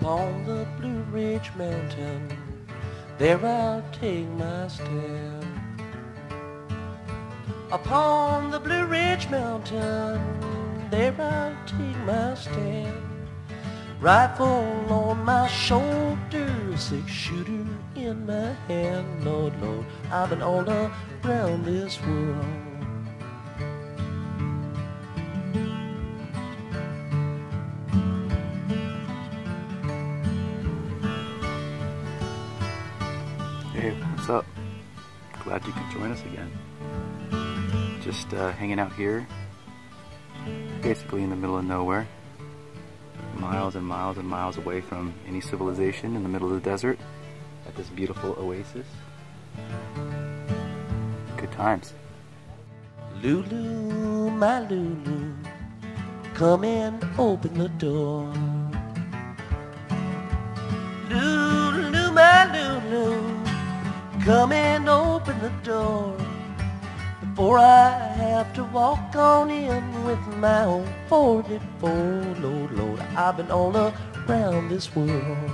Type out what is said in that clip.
upon the Blue Ridge Mountain. There I'll take my stand. Upon the Blue Ridge Mountain, there I'll take my stand. Rifle on my shoulder, six shooter in my hand. Lord, Lord, I've been all around this world. Hey, what's up? Glad you could join us again. Just uh, hanging out here, basically in the middle of nowhere, miles and miles and miles away from any civilization in the middle of the desert, at this beautiful oasis. Good times. Lulu, my Lulu, come and open the door. Come and open the door. Before I have to walk on in with my old 44, Lord, Lord, I've been all around this world.